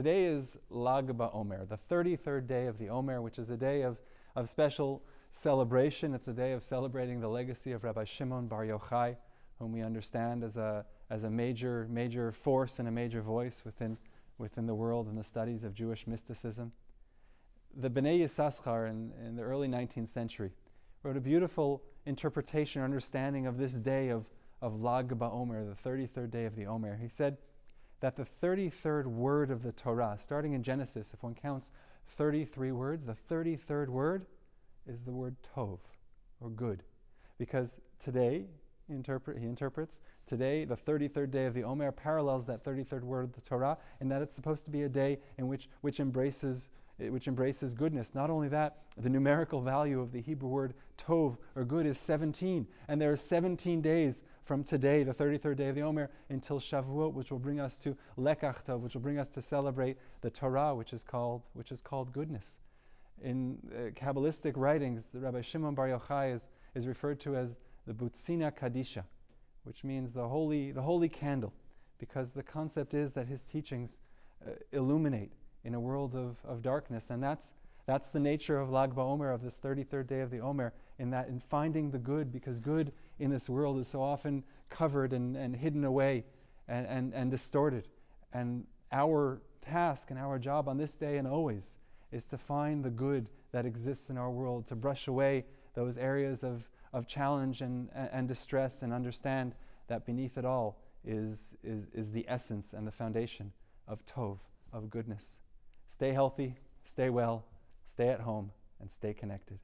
Today is Lag BaOmer, the 33rd day of the Omer, which is a day of, of special celebration. It's a day of celebrating the legacy of Rabbi Shimon Bar Yochai, whom we understand as a, as a major, major force and a major voice within, within the world and the studies of Jewish mysticism. The Bnei Yissaschar in, in the early 19th century wrote a beautiful interpretation or understanding of this day of, of Lag BaOmer, the 33rd day of the Omer. He said that the 33rd word of the Torah, starting in Genesis, if one counts 33 words, the 33rd word is the word tov, or good. Because today, he, interpret, he interprets, today, the 33rd day of the Omer parallels that 33rd word of the Torah, and that it's supposed to be a day in which, which embraces which embraces goodness. Not only that, the numerical value of the Hebrew word tov, or good, is 17. And there are 17 days from today, the 33rd day of the Omer, until Shavuot, which will bring us to Lekach Tov, which will bring us to celebrate the Torah, which is called, which is called goodness. In uh, Kabbalistic writings, the Rabbi Shimon Bar Yochai is, is referred to as the Butzina Kadisha, which means the holy, the holy candle, because the concept is that his teachings uh, illuminate in a world of, of darkness. And that's, that's the nature of Lag BaOmer, of this 33rd day of the Omer, in that in finding the good, because good in this world is so often covered and, and hidden away and, and, and distorted. And our task and our job on this day and always is to find the good that exists in our world, to brush away those areas of, of challenge and, and distress, and understand that beneath it all is, is, is the essence and the foundation of Tov, of goodness. Stay healthy, stay well, stay at home, and stay connected.